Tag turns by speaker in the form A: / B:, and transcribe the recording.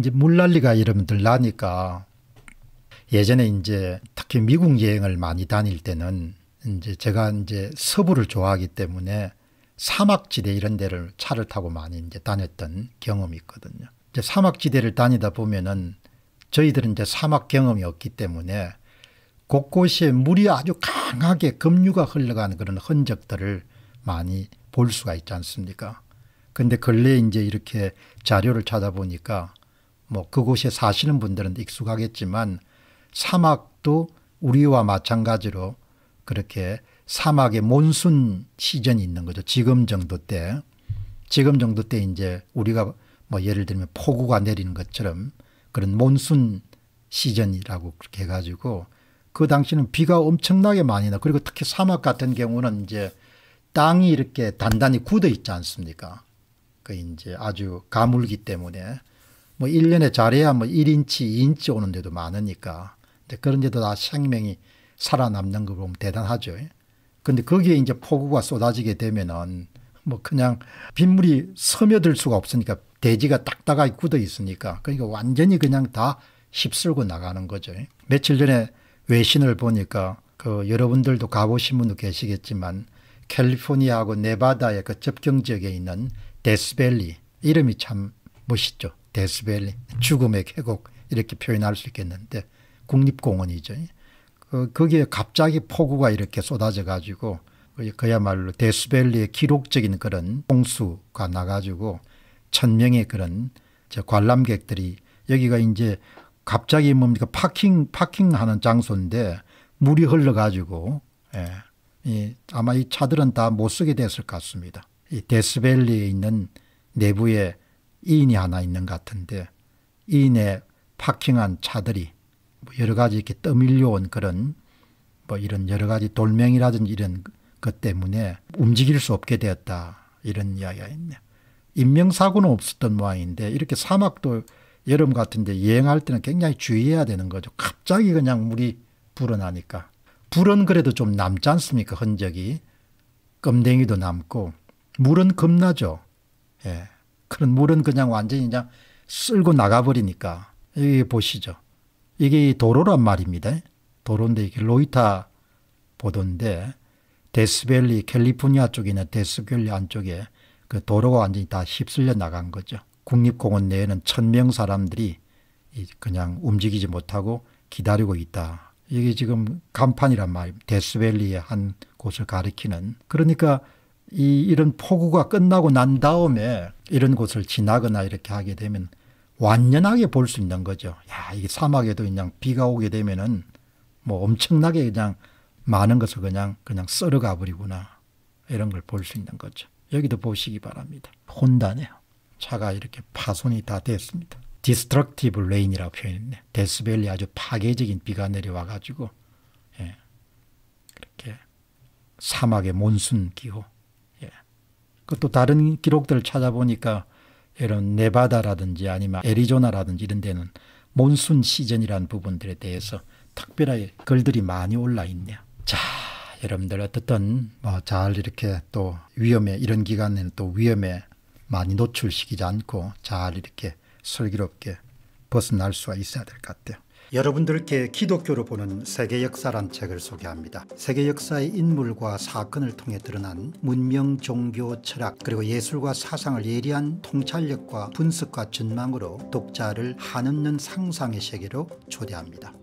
A: 이제 물난리가 여러분들 나니까 예전에 이제 특히 미국 여행을 많이 다닐 때는 이제 제가 이제 서부를 좋아하기 때문에 사막지대 이런 데를 차를 타고 많이 이제 다녔던 경험이 있거든요. 이제 사막지대를 다니다 보면은 저희들은 이제 사막 경험이 없기 때문에 곳곳에 물이 아주 강하게 급류가 흘러가는 그런 흔적들을 많이 볼 수가 있지 않습니까? 근데 근래 이제 이렇게 자료를 찾아보니까 뭐 그곳에 사시는 분들은 익숙하겠지만 사막도 우리와 마찬가지로 그렇게 사막에 몬순 시즌이 있는 거죠. 지금 정도 때. 지금 정도 때 이제 우리가 뭐 예를 들면 폭우가 내리는 것처럼 그런 몬순 시즌이라고 그렇게 해가지고 그 당시는 비가 엄청나게 많이 나 그리고 특히 사막 같은 경우는 이제 땅이 이렇게 단단히 굳어 있지 않습니까? 그 이제 아주 가물기 때문에 뭐 1년에 잘해야 뭐 1인치, 2인치 오는 데도 많으니까. 근데 그런 데도 다 생명이 살아남는 거 보면 대단하죠. 근데 거기에 이제 폭우가 쏟아지게 되면은 뭐 그냥 빗물이 스며들 수가 없으니까 대지가 딱딱하게 굳어 있으니까 그러니까 완전히 그냥 다 휩쓸고 나가는 거죠. 며칠 전에 외신을 보니까 그 여러분들도 가보신 분도 계시겠지만 캘리포니아하고 네바다의 그 접경 지역에 있는 데스밸리 이름이 참 멋있죠. 데스밸리 죽음의 계곡 이렇게 표현할 수 있겠는데 국립공원이죠. 그 거기에 갑자기 폭우가 이렇게 쏟아져 가지고 그야말로 데스밸리의 기록적인 그런 홍수가 나가지고 천 명의 그런 관람객들이 여기가 이제 갑자기 뭡니까 파킹 파킹하는 장소인데 물이 흘러가지고 예, 이 아마 이 차들은 다 못 쓰게 됐을 것 같습니다. 이 데스밸리에 있는 내부에 이인이 하나 있는 것 같은데 이인에 파킹한 차들이 뭐 여러 가지 이렇게 떠밀려온 그런 뭐 이런 여러 가지 돌멩이라든지 이런 것 때문에 움직일 수 없게 되었다 이런 이야기가 있네요. 인명사고는 없었던 모양인데 이렇게 사막도 여름 같은데 여행할 때는 굉장히 주의해야 되는 거죠. 갑자기 그냥 물이 불어나니까. 불은 그래도 좀 남지 않습니까? 흔적이. 껌댕이도 남고 물은 겁나죠. 예. 그런 물은 그냥 완전히 그냥 쓸고 나가버리니까. 여기 보시죠. 이게 도로란 말입니다. 도로인데 이게 로이타 보도인데 데스밸리 캘리포니아 있는 데스밸리 안쪽에 그 도로가 완전히 다 휩쓸려 나간 거죠. 국립공원 내에는 천 명 사람들이 그냥 움직이지 못하고 기다리고 있다. 이게 지금 간판이란 말입니다. 데스밸리의 한 곳을 가리키는. 그러니까 이 이런 폭우가 끝나고 난 다음에 이런 곳을 지나거나 이렇게 하게 되면 완연하게 볼 수 있는 거죠. 야, 이게 사막에도 그냥 비가 오게 되면은 뭐 엄청나게 그냥 많은 것을 그냥 그냥 쓸어가 버리구나. 이런 걸 볼 수 있는 거죠. 여기도 보시기 바랍니다. 혼다네요. 차가 이렇게 파손이 다 됐습니다. destructive rain이라고 표현했네. 데스밸리 아주 파괴적인 비가 내려와 가지고 예. 그렇게 사막의 몬순 기후. 예. 그또 다른 기록들을 찾아보니까 이런 네바다라든지 아니면 애리조나라든지 이런 데는 몬순 시즌이라는 부분들에 대해서 특별하게 글들이 많이 올라 있네요. 자, 여러분들 어떻든 뭐 잘 이렇게 또 위험에 이런 기간에는 또 위험에 많이 노출시키지 않고 잘 이렇게 슬기롭게 벗어날 수가 있어야 될 것 같아요. 여러분들께 기독교로 보는 세계 역사란 책을 소개합니다. 세계 역사의 인물과 사건을 통해 드러난 문명, 종교, 철학 그리고 예술과 사상을 예리한 통찰력과 분석과 전망으로 독자를 한없는 상상의 세계로 초대합니다.